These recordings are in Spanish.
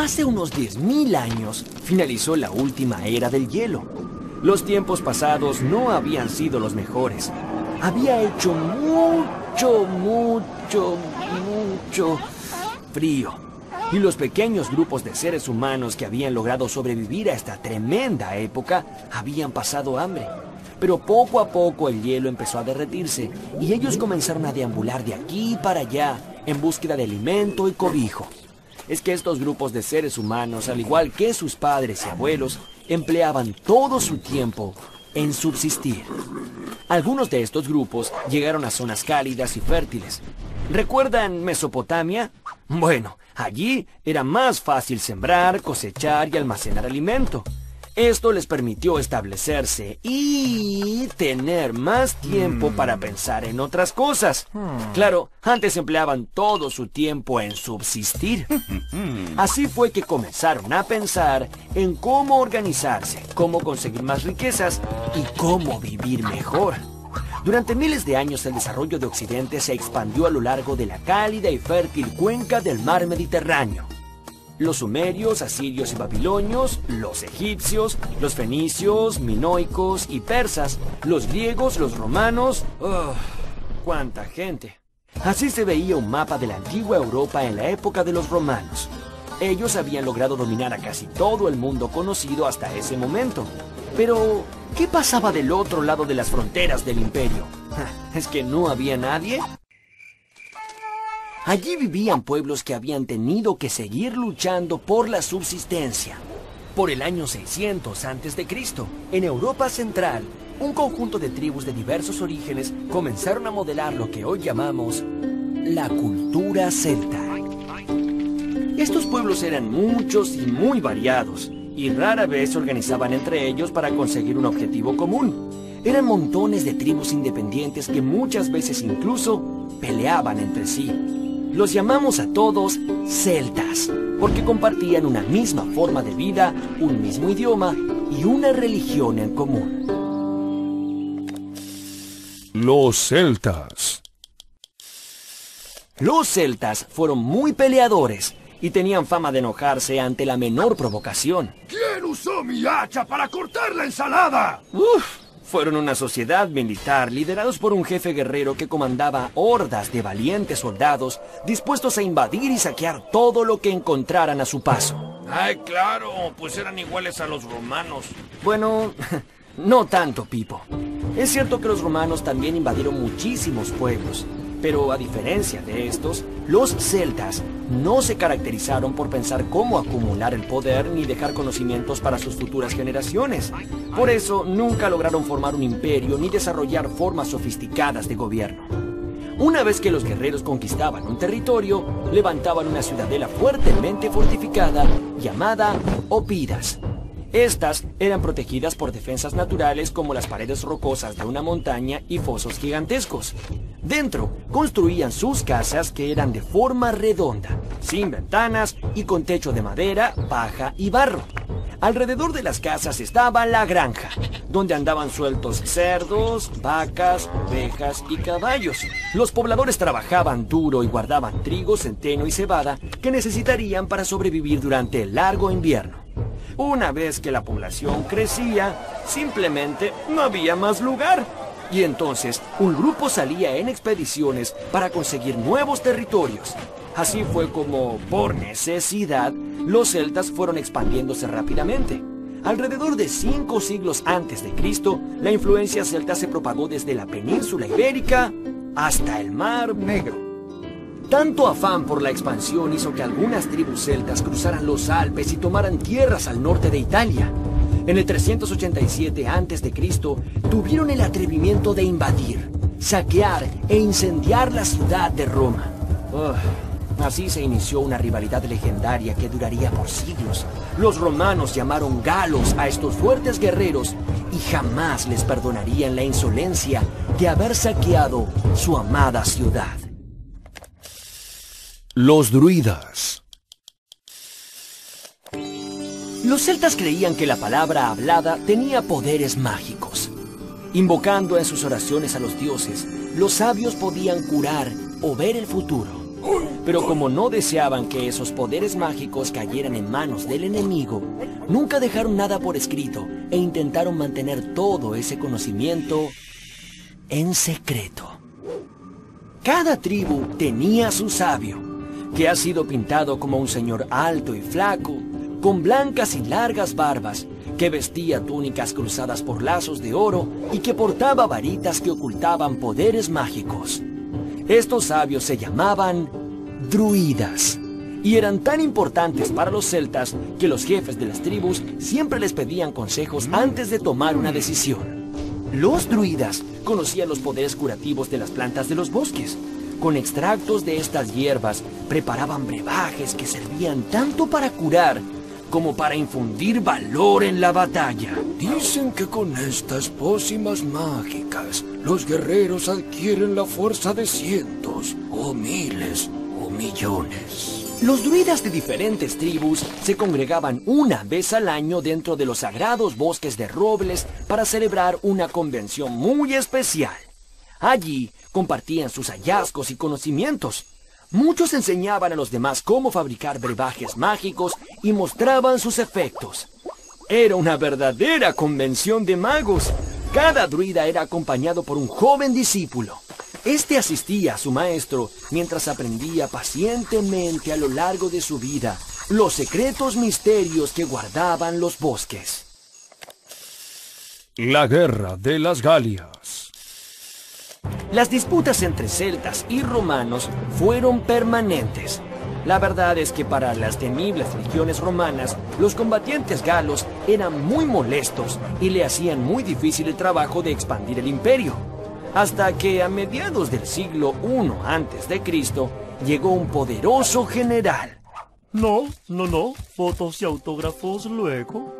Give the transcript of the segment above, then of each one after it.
Hace unos 10.000 años finalizó la última era del hielo. Los tiempos pasados no habían sido los mejores. Había hecho mucho, mucho, mucho frío. Y los pequeños grupos de seres humanos que habían logrado sobrevivir a esta tremenda época habían pasado hambre. Pero poco a poco el hielo empezó a derretirse y ellos comenzaron a deambular de aquí para allá en búsqueda de alimento y cobijo es que estos grupos de seres humanos, al igual que sus padres y abuelos, empleaban todo su tiempo en subsistir. Algunos de estos grupos llegaron a zonas cálidas y fértiles. ¿Recuerdan Mesopotamia? Bueno, allí era más fácil sembrar, cosechar y almacenar alimento. Esto les permitió establecerse y tener más tiempo para pensar en otras cosas. Claro, antes empleaban todo su tiempo en subsistir. Así fue que comenzaron a pensar en cómo organizarse, cómo conseguir más riquezas y cómo vivir mejor. Durante miles de años el desarrollo de Occidente se expandió a lo largo de la cálida y fértil cuenca del mar Mediterráneo los sumerios, asirios y babilonios, los egipcios, los fenicios, minoicos y persas, los griegos, los romanos... ¡Oh! ¡Cuánta gente! Así se veía un mapa de la antigua Europa en la época de los romanos. Ellos habían logrado dominar a casi todo el mundo conocido hasta ese momento. Pero, ¿qué pasaba del otro lado de las fronteras del imperio? ¿Es que no había nadie? Allí vivían pueblos que habían tenido que seguir luchando por la subsistencia. Por el año 600 a.C., en Europa Central, un conjunto de tribus de diversos orígenes comenzaron a modelar lo que hoy llamamos la cultura celta. Estos pueblos eran muchos y muy variados, y rara vez se organizaban entre ellos para conseguir un objetivo común. Eran montones de tribus independientes que muchas veces incluso peleaban entre sí. Los llamamos a todos celtas, porque compartían una misma forma de vida, un mismo idioma y una religión en común. Los celtas. Los celtas fueron muy peleadores y tenían fama de enojarse ante la menor provocación. ¿Quién usó mi hacha para cortar la ensalada? Uf, fueron una sociedad militar liderados por un jefe guerrero que comandaba hordas de valientes soldados dispuestos a invadir y saquear todo lo que encontraran a su paso. Ay, claro, pues eran iguales a los romanos. Bueno, no tanto, Pipo. Es cierto que los romanos también invadieron muchísimos pueblos, pero a diferencia de estos, los celtas no se caracterizaron por pensar cómo acumular el poder ni dejar conocimientos para sus futuras generaciones. Por eso nunca lograron formar un imperio ni desarrollar formas sofisticadas de gobierno. Una vez que los guerreros conquistaban un territorio, levantaban una ciudadela fuertemente fortificada llamada Opidas estas eran protegidas por defensas naturales como las paredes rocosas de una montaña y fosos gigantescos. Dentro construían sus casas que eran de forma redonda, sin ventanas y con techo de madera, paja y barro. Alrededor de las casas estaba la granja, donde andaban sueltos cerdos, vacas, ovejas y caballos. Los pobladores trabajaban duro y guardaban trigo, centeno y cebada que necesitarían para sobrevivir durante el largo invierno. Una vez que la población crecía, simplemente no había más lugar. Y entonces un grupo salía en expediciones para conseguir nuevos territorios. Así fue como, por necesidad, los celtas fueron expandiéndose rápidamente. Alrededor de cinco siglos antes de Cristo, la influencia celta se propagó desde la península ibérica hasta el Mar Negro. Tanto afán por la expansión hizo que algunas tribus celtas cruzaran los Alpes y tomaran tierras al norte de Italia. En el 387 a.C., tuvieron el atrevimiento de invadir, saquear e incendiar la ciudad de Roma. Así se inició una rivalidad legendaria que duraría por siglos. Los romanos llamaron galos a estos fuertes guerreros y jamás les perdonarían la insolencia de haber saqueado su amada ciudad. Los druidas. Los celtas creían que la palabra hablada tenía poderes mágicos. Invocando en sus oraciones a los dioses, los sabios podían curar o ver el futuro. Pero como no deseaban que esos poderes mágicos cayeran en manos del enemigo, nunca dejaron nada por escrito e intentaron mantener todo ese conocimiento en secreto. Cada tribu tenía su sabio, que ha sido pintado como un señor alto y flaco, con blancas y largas barbas, que vestía túnicas cruzadas por lazos de oro y que portaba varitas que ocultaban poderes mágicos. Estos sabios se llamaban druidas y eran tan importantes para los celtas que los jefes de las tribus siempre les pedían consejos antes de tomar una decisión. Los druidas conocían los poderes curativos de las plantas de los bosques. Con extractos de estas hierbas preparaban brebajes que servían tanto para curar como para infundir valor en la batalla. Dicen que con estas pócimas mágicas, los guerreros adquieren la fuerza de cientos o miles o millones. Los druidas de diferentes tribus se congregaban una vez al año dentro de los sagrados bosques de robles para celebrar una convención muy especial. Allí compartían sus hallazgos y conocimientos. Muchos enseñaban a los demás cómo fabricar brebajes mágicos y mostraban sus efectos. Era una verdadera convención de magos. Cada druida era acompañado por un joven discípulo. Este asistía a su maestro mientras aprendía pacientemente a lo largo de su vida los secretos misterios que guardaban los bosques. La guerra de las Galias. Las disputas entre celtas y romanos fueron permanentes. La verdad es que para las temibles legiones romanas, los combatientes galos eran muy molestos y le hacían muy difícil el trabajo de expandir el imperio. Hasta que a mediados del siglo I antes de Cristo llegó un poderoso general. No, no, no. Fotos y autógrafos luego.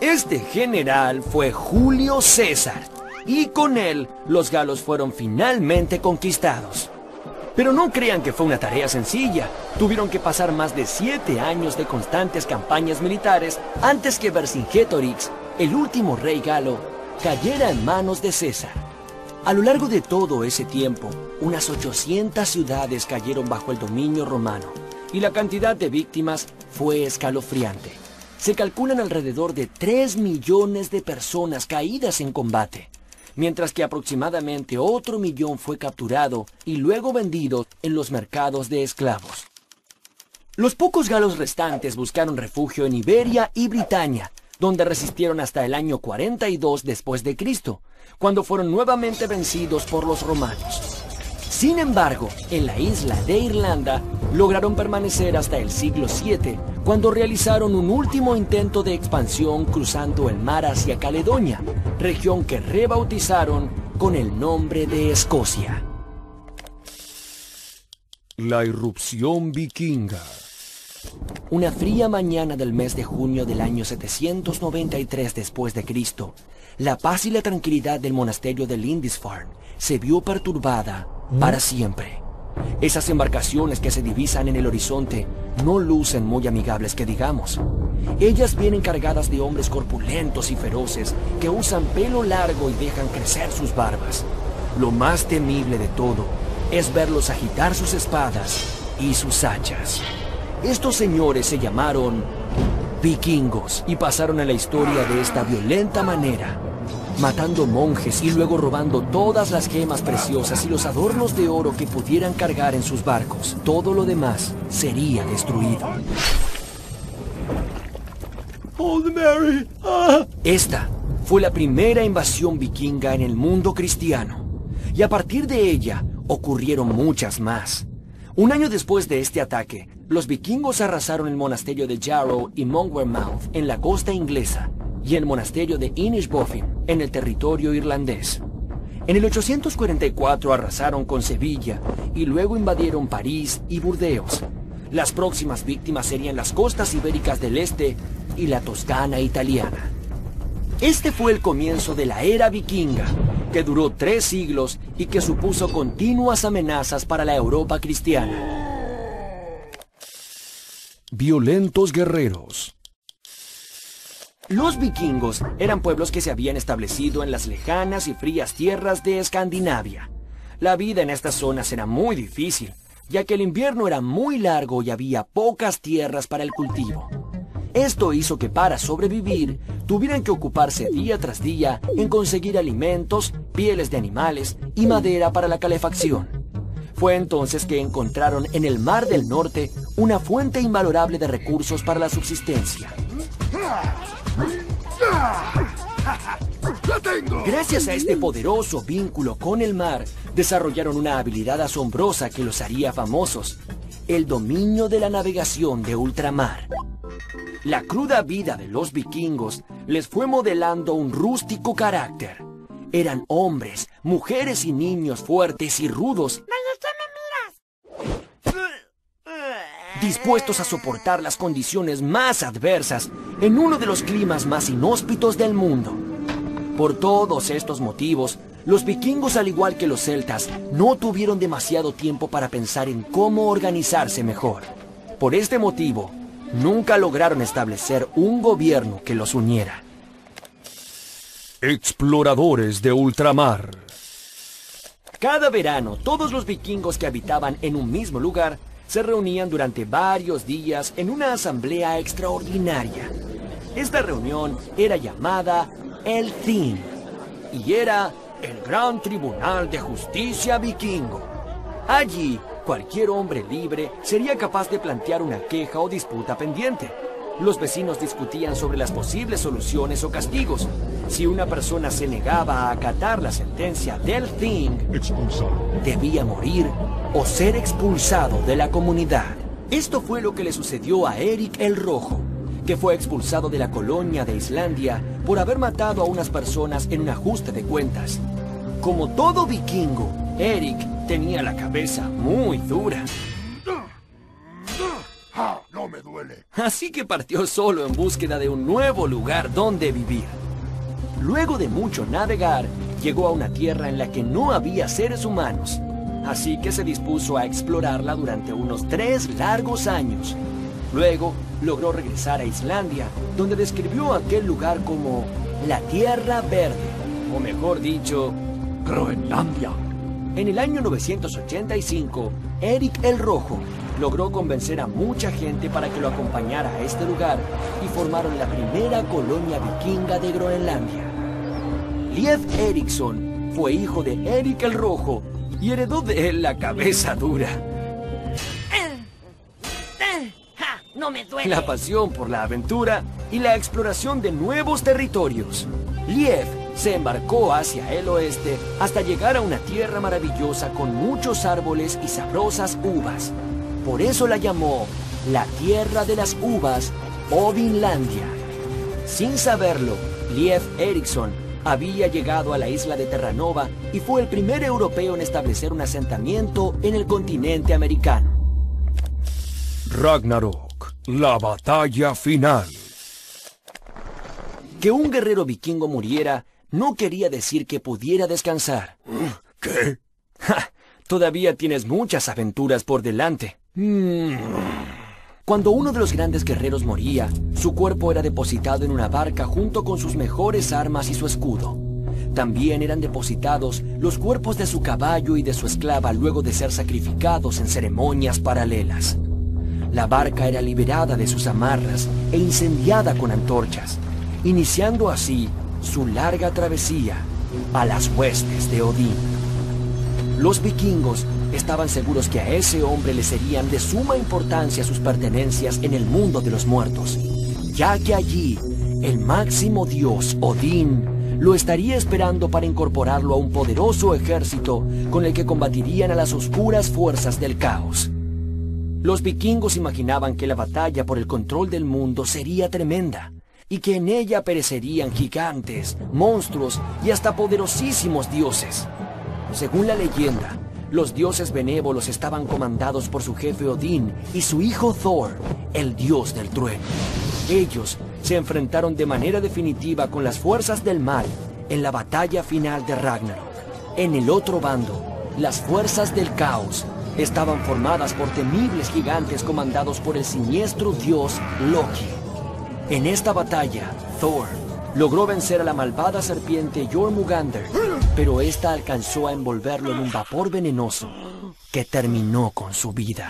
Este general fue Julio César y con él los galos fueron finalmente conquistados. Pero no crean que fue una tarea sencilla. Tuvieron que pasar más de siete años de constantes campañas militares antes que Vercingetorix, el último rey galo, cayera en manos de César. A lo largo de todo ese tiempo, unas 800 ciudades cayeron bajo el dominio romano y la cantidad de víctimas fue escalofriante. Se calculan alrededor de 3 millones de personas caídas en combate mientras que aproximadamente otro millón fue capturado y luego vendido en los mercados de esclavos. Los pocos galos restantes buscaron refugio en Iberia y Britania, donde resistieron hasta el año 42 después de Cristo, cuando fueron nuevamente vencidos por los romanos. Sin embargo, en la isla de Irlanda lograron permanecer hasta el siglo VII, cuando realizaron un último intento de expansión cruzando el mar hacia Caledonia, región que rebautizaron con el nombre de Escocia. La irrupción vikinga. Una fría mañana del mes de junio del año 793 después de Cristo, la paz y la tranquilidad del monasterio de Lindisfarne se vio perturbada para siempre. Esas embarcaciones que se divisan en el horizonte no lucen muy amigables que digamos. Ellas vienen cargadas de hombres corpulentos y feroces que usan pelo largo y dejan crecer sus barbas. Lo más temible de todo es verlos agitar sus espadas y sus hachas. Estos señores se llamaron vikingos y pasaron a la historia de esta violenta manera matando monjes y luego robando todas las gemas preciosas y los adornos de oro que pudieran cargar en sus barcos. Todo lo demás sería destruido. Mary! ¡Ah! Esta fue la primera invasión vikinga en el mundo cristiano. Y a partir de ella ocurrieron muchas más. Un año después de este ataque, los vikingos arrasaron el monasterio de Jarrow y Monwermouth en la costa inglesa y el monasterio de Inishbofin en el territorio irlandés. En el 844 arrasaron con Sevilla y luego invadieron París y Burdeos. Las próximas víctimas serían las costas ibéricas del este y la Toscana italiana. Este fue el comienzo de la era vikinga, que duró tres siglos y que supuso continuas amenazas para la Europa cristiana. Violentos guerreros. Los vikingos eran pueblos que se habían establecido en las lejanas y frías tierras de Escandinavia. La vida en estas zonas era muy difícil, ya que el invierno era muy largo y había pocas tierras para el cultivo. Esto hizo que para sobrevivir tuvieran que ocuparse día tras día en conseguir alimentos, pieles de animales y madera para la calefacción. Fue entonces que encontraron en el Mar del Norte una fuente invalorable de recursos para la subsistencia. Gracias a este poderoso vínculo con el mar, desarrollaron una habilidad asombrosa que los haría famosos, el dominio de la navegación de ultramar. La cruda vida de los vikingos les fue modelando un rústico carácter. Eran hombres, mujeres y niños fuertes y rudos. Dispuestos a soportar las condiciones más adversas en uno de los climas más inhóspitos del mundo. Por todos estos motivos, los vikingos, al igual que los celtas, no tuvieron demasiado tiempo para pensar en cómo organizarse mejor. Por este motivo, nunca lograron establecer un gobierno que los uniera. Exploradores de ultramar. Cada verano, todos los vikingos que habitaban en un mismo lugar se reunían durante varios días en una asamblea extraordinaria. Esta reunión era llamada el Thing y era el Gran Tribunal de Justicia Vikingo. Allí, cualquier hombre libre sería capaz de plantear una queja o disputa pendiente. Los vecinos discutían sobre las posibles soluciones o castigos. Si una persona se negaba a acatar la sentencia del Thing, debía morir o ser expulsado de la comunidad. Esto fue lo que le sucedió a Eric el Rojo, que fue expulsado de la colonia de Islandia por haber matado a unas personas en un ajuste de cuentas. Como todo vikingo, Eric tenía la cabeza muy dura. no me duele. Así que partió solo en búsqueda de un nuevo lugar donde vivir. Luego de mucho navegar, llegó a una tierra en la que no había seres humanos. Así que se dispuso a explorarla durante unos tres largos años. Luego logró regresar a Islandia, donde describió aquel lugar como la Tierra Verde, o mejor dicho, Groenlandia. En el año 985, Eric el Rojo logró convencer a mucha gente para que lo acompañara a este lugar y formaron la primera colonia vikinga de Groenlandia. Lief Eriksson fue hijo de Eric el Rojo y heredó de él la cabeza dura. No me duele. La pasión por la aventura y la exploración de nuevos territorios. Lief se embarcó hacia el oeste hasta llegar a una tierra maravillosa con muchos árboles y sabrosas uvas. Por eso la llamó la Tierra de las Uvas o Vinlandia. Sin saberlo, Lief Eriksson había llegado a la isla de Terranova y fue el primer europeo en establecer un asentamiento en el continente americano. Ragnarok, la batalla final. Que un guerrero vikingo muriera no quería decir que pudiera descansar. ¿Qué? ¡Ja! Todavía tienes muchas aventuras por delante. Mm. Cuando uno de los grandes guerreros moría, su cuerpo era depositado en una barca junto con sus mejores armas y su escudo. También eran depositados los cuerpos de su caballo y de su esclava luego de ser sacrificados en ceremonias paralelas. La barca era liberada de sus amarras e incendiada con antorchas, iniciando así su larga travesía a las huestes de Odín. Los vikingos estaban seguros que a ese hombre le serían de suma importancia sus pertenencias en el mundo de los muertos, ya que allí el máximo dios Odín lo estaría esperando para incorporarlo a un poderoso ejército con el que combatirían a las oscuras fuerzas del caos. Los vikingos imaginaban que la batalla por el control del mundo sería tremenda y que en ella perecerían gigantes, monstruos y hasta poderosísimos dioses. Según la leyenda, Los dioses benévolos estaban comandados por su jefe Odín y su hijo Thor, el dios del trueno. Ellos se enfrentaron de manera definitiva con las fuerzas del mal en la batalla final de Ragnarok. En el otro bando, las fuerzas del caos estaban formadas por temibles gigantes comandados por el siniestro dios Loki. En esta batalla, Thor logró vencer a la malvada serpiente Jormungandr, pero esta alcanzó a envolverlo en un vapor venenoso que terminó con su vida.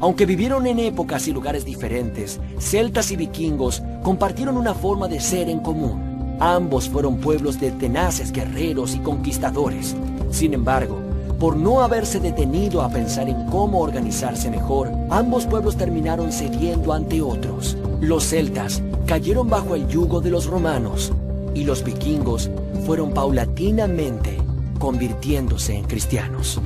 Aunque vivieron en épocas y lugares diferentes, celtas y vikingos compartieron una forma de ser en común. Ambos fueron pueblos de tenaces guerreros y conquistadores. Sin embargo, por no haberse detenido a pensar en cómo organizarse mejor, ambos pueblos terminaron cediendo ante otros. Los celtas cayeron bajo el yugo de los romanos y los vikingos fueron paulatinamente convirtiéndose en cristianos.